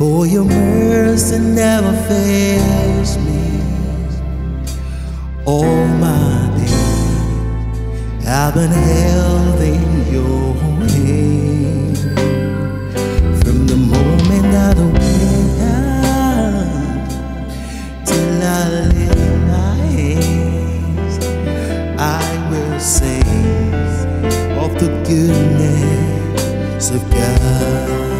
For your mercy never fails me. All my days I've been held in your hand. From the moment I went out till I lift my hands, I will sing of the goodness of God.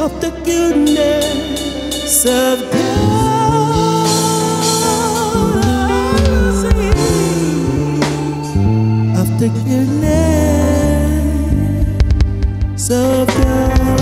of the goodness of God. Of the goodness of God.